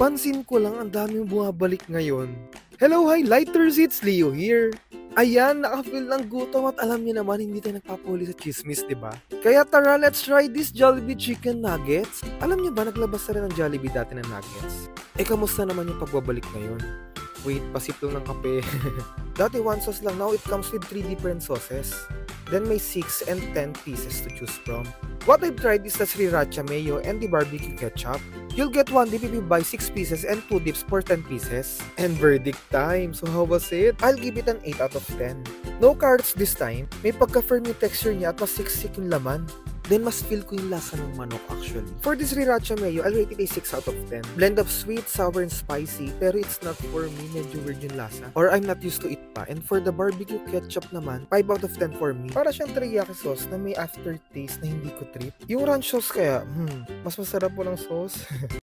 Pansin ko lang ang daming bumabalik ngayon. Hello, hi, lighters, it's Leo here. Ayan, nakafeel ng gutom at alam niyo naman hindi tayo nagpapuli sa chismis, di ba? Kaya tara, let's try this Jollibee Chicken Nuggets. Alam niyo ba, naglabas na rin ng Jollibee dati ng nuggets? Eh, kamusta naman yung pagbabalik ngayon? Wait, pasip lang ng kape. dati one sauce lang, now it comes with 3 different sauces. Then may 6 and 10 pieces to choose from. What I've tried is the sriracha mayo and the barbecue ketchup. You'll get one dip if you buy 6 pieces and 2 dips for 10 pieces. And verdict time, so how was it? I'll give it an 8 out of 10. No carrots this time, may pagka-firm yung texture niya at mas siksik yung laman. Then mas feel ko yung lasa ng manok actually. For this sriracha mayo, I'll rate it a 6 out of 10. Blend of sweet, sour, and spicy, pero it's not for me, medyo weird yung lasa. Or I'm not used to it pa. And for the barbecue ketchup naman, 5 out of 10 for me. Para siyang teriyaki sauce na may aftertaste na hindi ko trip. Yung ranch sauce kaya, hmm, mas masarap po ng sauce.